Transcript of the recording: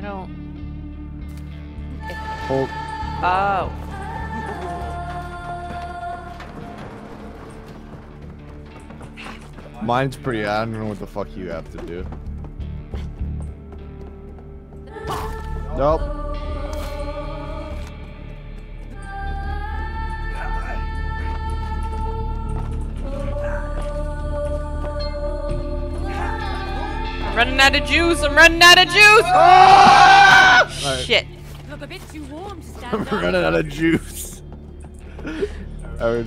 I don't... Hold. Oh. Mine's pretty, I don't know what the fuck you have to do. Nope. I'm running out of juice. I'm running out of juice. Ah! Alright. Shit. Look a bit too warm to I'm running out of juice. Alright.